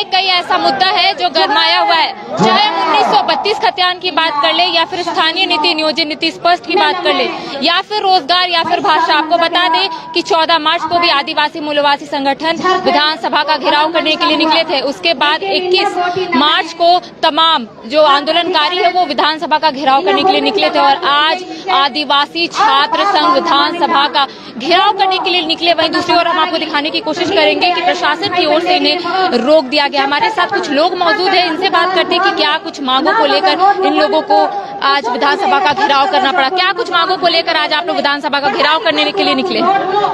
में कई ऐसा मुद्दा है जो गरमाया हुआ है। चाहे हम उन्नीस सौ बत्तीस खतियान की बात कर ले या फिर स्थानीय नीति नियोजन नीति, स्पष्ट की बात कर ले, या फिर रोज़गार या फिर भाषा, आपको बता दें कि 14 मार्च को भी आदिवासी मूलवासी संगठन विधानसभा का घेराव करने के लिए निकले थे। उसके बाद 21 मार्च को तमाम जो आंदोलनकारी है, वो विधानसभा का घेराव करने के लिए निकले थे और आज आदिवासी छात्र संघ विधानसभा का घेराव करने के लिए निकले। वहीं दूसरी ओर हम आपको दिखाने की कोशिश करेंगे कि प्रशासन की ओर से इन्हें रोक दिया गया। हमारे साथ कुछ लोग मौजूद हैं, इनसे बात करते हैं कि क्या कुछ मांगों को लेकर इन लोगों को आज विधानसभा का घेराव करना पड़ा। क्या कुछ मांगों को लेकर आज आप लोग विधानसभा का घेराव करने के लिए निकले?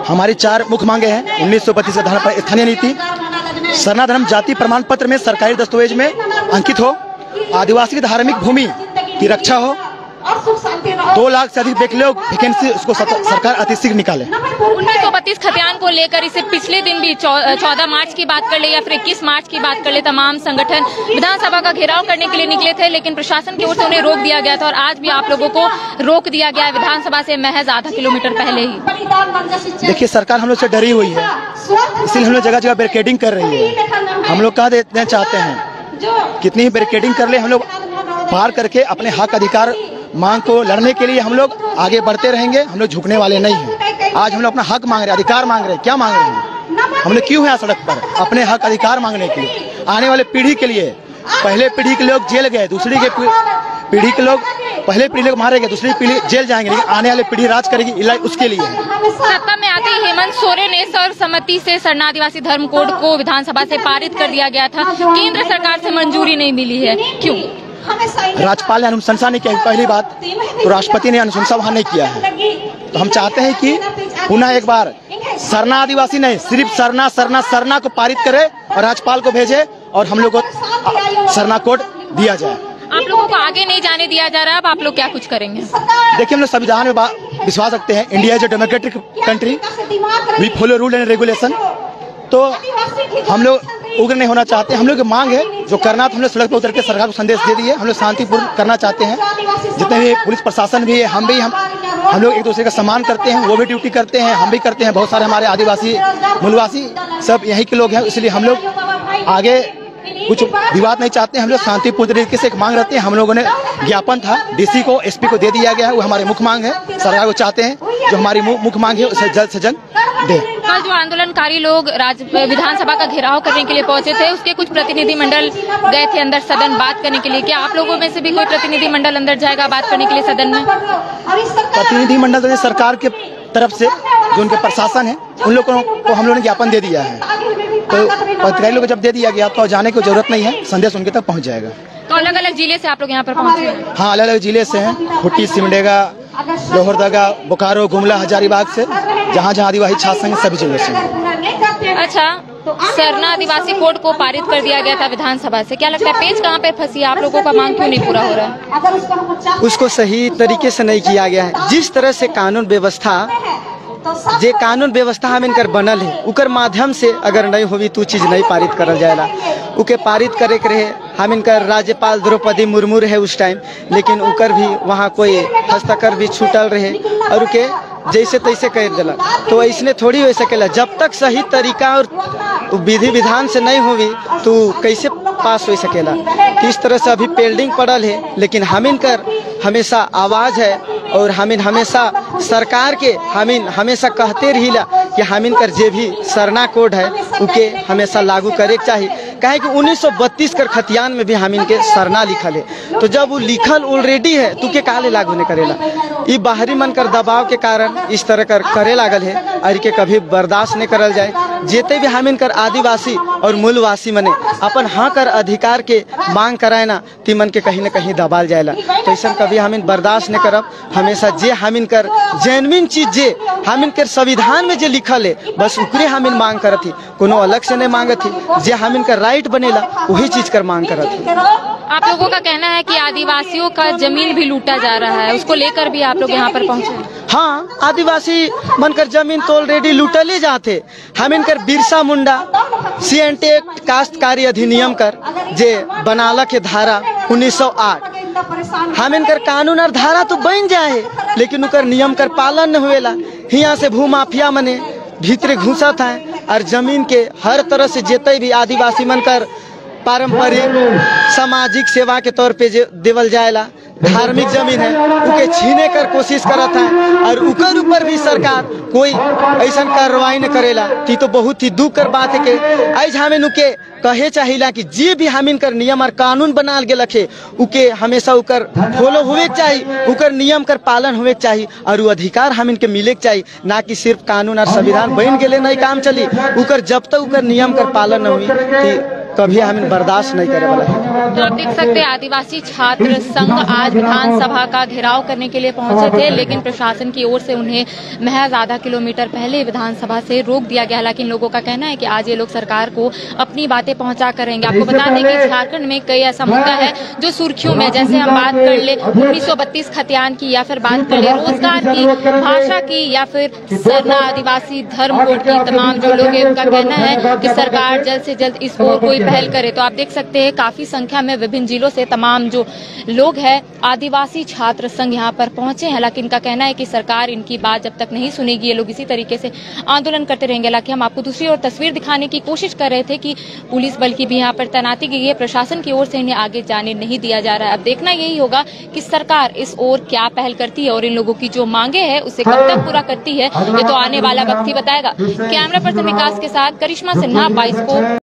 हमारी चार मुख्य मांगे हैं। उन्नीस सौ आधार स्थानीय नीति सरना धर्म जाति प्रमाण पत्र में सरकारी दस्तावेज़ में अंकित हो, आदिवासी धार्मिक भूमि की रक्षा हो दो लाख से अधिक व्यक्ति लोग वैकेंसी उसको सरकार अतिशीघ्र निकाले। उन्नीस सौ बत्तीस खतियान को लेकर इसे पिछले दिन भी चौदह मार्च की बात कर ले या फिर इक्कीस मार्च की बात कर ले तमाम संगठन विधानसभा का घेराव करने के लिए निकले थे लेकिन प्रशासन की ओर से उन्हें रोक दिया गया था और आज भी आप लोगों को रोक दिया गया है। विधानसभा से महज आधा किलोमीटर पहले ही। देखिए सरकार हम लोग से डरी हुई है। इसलिए हम लोग जगह जगह बैरिकेडिंग कर रही है। हम लोग कहा देना चाहते हैं? कितनी ही बैरिकेडिंग कर ले हम लोग पार करके अपने हक अधिकार मांग को लड़ने के लिए हम लोग आगे बढ़ते रहेंगे। हम लोग झुकने वाले नहीं हैं। आज हम लोग अपना हक मांग रहे हैं, अधिकार मांग रहे हैं। क्या मांग रहे हैं? हम लोग क्यों हैं सड़क पर? अपने हक, अधिकार मांगने के लिए। आने वाले पीढ़ी के लिए। पहले पीढ़ी के लोग जेल गए, दूसरी के पीढ़ी के लोग पहले पीढ़ी लोग मारे गए, दूसरी पीढ़ी जेल जाएँगे, लेकिन आने वाली पीढ़ी राज करेगी इलाज उसके लिए। सत्ता में आते ही हेमंत सोरेन ने सर्वसम्मति से सरना आदिवासी धर्म कोड को विधानसभा से पारित कर दिया गया था। केंद्र सरकार से मंजूरी नहीं मिली है। क्यों? राज्यपाल ने अनुशंसा नहीं किया पहली बात तो राष्ट्रपति ने अनुशंसा वहाँ नहीं किया है। तो हम चाहते हैं कि पुनः एक बार सरना आदिवासी नहीं सिर्फ़ सरना सरना सरना को पारित करे और राज्यपाल को भेजे और हम लोग को सरना कोड दिया जाए। आप लोगों को आगे नहीं जाने दिया जा रहा है अब आप लोग क्या कुछ करेंगे? देखिए हम लोग संविधान में विश्वास रखते हैं India is a democratic country we follow rule and regulation तो हम लोग उग्र नहीं होना चाहते। हम लोग की मांग है। जो करना तो हम लोग सड़क पर उतर के सरकार को संदेश दे दिए हम लोग शांतिपूर्ण करना चाहते हैं। जितने भी पुलिस प्रशासन भी है हम भी हम हम लोग एक दूसरे का सम्मान करते हैं वो भी ड्यूटी करते हैं हम भी करते हैं। बहुत सारे हमारे आदिवासी मूलवासी सब यहीं के लोग हैं इसलिए हम लोग आगे कुछ विवाद नहीं चाहते। हम लोग शांतिपूर्ण तरीके से एक मांग रखते हैं। हम लोगों ने ज्ञापन था डीसी को एसपी को दे दिया गया है। वो हमारी मुख्य मांग है। सरकार को चाहते हैं। जो हमारी मुख्य मांग है उसे जल्द से जल्द दे। कल जो आंदोलनकारी लोग राज्य विधानसभा का घेराव करने के लिए पहुँचे थे उसके कुछ प्रतिनिधि मंडल गए थे अंदर सदन बात करने के लिए। क्या आप लोगों में से भी कोई प्रतिनिधि मंडल अंदर जाएगा बात करने के लिए सदन में? प्रतिनिधि मंडल ने सरकार के तरफ़ से जो उनके प्रशासन है उन लोगों को हम लोगों ने ज्ञापन दे दिया है। तो पत्रकारियों को जब दे दिया गया तो जाने की ज़रूरत नहीं है संदेश उनके तक पहुँच जाएगा। तो अलग अलग ज़िले से आप लोग यहाँ पर पहुँचे हाँ? अलग अलग ज़िले से हैं खुट्टी सिमडेगा लोहरदगा बोकारो गुमला हजारीबाग से। जहाँ जहाँ आदिवासी छात्र संघ सभी जिलों से। अच्छा सरना आदिवासी कोड को पारित कर दिया गया था विधानसभा से। क्या लगता है पेज कहाँ पे फंसी आप लोगों का मांग क्यों नहीं पूरा हो रहा है? उसको सही तरीके से नहीं किया गया है। जिस तरह से कानून व्यवस्था जे कानून व्यवस्था हम इनकर बनल है उकर माध्यम से अगर नहीं होवी तो चीज़ नहीं पारित करल जाएला। उके पारित करे के रहे हम इनकर राज्यपाल द्रौपदी मुर्मू रहे उस टाइम लेकिन उकर भी वहाँ कोई हस्ताक्षर भी छूटल रहे और उके जैसे तैसे कर दिला। तो ऐसने थोड़ी हो सकेला जब तक सही तरीका और विधि विधान से नहीं होवी तो कैसे पास हो सकेला? इस तरह से अभी पेल्डिंग पड़ल है, लेकिन हम इनकर हमेशा आवाज़ है और हम इन हमेशा सरकार के हम इन हमेशा कहते रहिला कि हम इनकर जे भी सरना कोड है, उके हमेशा लागू करे चाहिए काहे कि 1932 कर खतियान में भी हम इनके सरना लिखल है। तो जब वो लिखल ऑलरेडी है तो के काले लागू नहीं करेला। ई बाहरी मन कर दबाव के कारण इस तरह कर, करे लागल है और के कभी बर्दाश्त नहीं करल जाए। जेते भी हम इनकर आदिवासी और मूलवासी मने, अपन हाँ कर अधिकार के मांग कराए ना तिमन के कहीं न कहीं दबाल जाएला। तो ऐसा कभी हम इन बर्दाश्त नहीं करब। हमेशा जे हम इनकर जेनविन चीज़ जे हम इनकर संविधान में जे लिखल है, बस उकरे हम इन मांग करत कोनो अलग से नहीं मांगत ही जे हम इनकर राइट बनेला वही चीज़ कर मांग करत ही आप लोगों का कहना है कि आदिवासियों का ज़मीन भी लूटा जा रहा है उसको लेकर भी आप लोग यहाँ पर पहुँचे हाँ। आदिवासी बनकर ज़मीन तो ऑलरेडी लूटले जाते। हम इनकर Birsa Munda C N T act काश्तकारी अधिनियम कर जे बनाला के धारा 1908 हम इनकर कानून और धारा तो बन जाए लेकिन उकर नियम कर पालन न हुएला हिया से भू माफिया मने भीतरे घुसा था। और ज़मीन के हर तरह से जितने भी आदिवासी मन कर पारंपरिक सामाजिक सेवा के तौर पे देवल जाएला। धार्मिक ज़मीन है, उके छीने कर कोशिश करत है, और उकर ऊपर भी सरकार कोई ऐसा कार्रवाई न करेला। ती तो बहुत ही दुख कर बात है के आज हमें नुके कहे चाहिला कि जे भी हमिन कर नियम और कानून बनाल गेल है उके हमेशा उकर फॉलो हुए चाहिए उकर नियम कर पालन हुए चाहिए और वो अधिकार हमिन के मिले चाहिए ना कि सिर्फ़ कानून और संविधान बन गए नहीं काम चली, उकर जब तक उकर नियम कर पालन न हुई कभी हमें बर्दाश्त नहीं करे वाला है। तो आप देख सकते हैं आदिवासी छात्र संघ आज विधानसभा का घेराव करने के लिए पहुँचे थे लेकिन प्रशासन की ओर से उन्हें महज आधा किलोमीटर पहले विधानसभा से रोक दिया गया। हालाँकि इन लोगों का कहना है कि आज ये लोग सरकार को अपनी बातें पहुँचा करेंगे आपको बता दें कि झारखंड में कई ऐसा मुद्दा है जो सुर्खियों में जैसे हम बात कर ले उन्नीस सौ बत्तीस खतियान की या फिर बात कर ले रोज़गार की भाषा की या फिर सरना आदिवासी धर्म कोड की तमाम जो लोग हैं उनका कहना है कि सरकार जल्द से जल्द इस ओर कोई पहल करे। तो आप देख सकते हैं काफ़ी संख्या में विभिन्न जिलों से तमाम जो लोग हैं आदिवासी छात्र संघ यहाँ पर पहुँचे हैं। हालाँकि इनका कहना है कि सरकार इनकी बात जब तक नहीं सुनेगी ये लोग इसी तरीके से आंदोलन करते रहेंगे। हालाँकि हम आपको दूसरी ओर तस्वीर दिखाने की कोशिश कर रहे थे कि पुलिस बल की भी यहाँ पर तैनाती की गई है। प्रशासन की ओर से इन्हें आगे जाने नहीं दिया जा रहा है। अब देखना यही होगा कि सरकार इस ओर क्या पहल करती है और इन लोगों की जो मांगे है उसे कब तक पूरा करती है ये तो आने वाला वक्त ही बताएगा। कैमरा पर्सन विकास के साथ करिश्मा सिन्हा बाईस को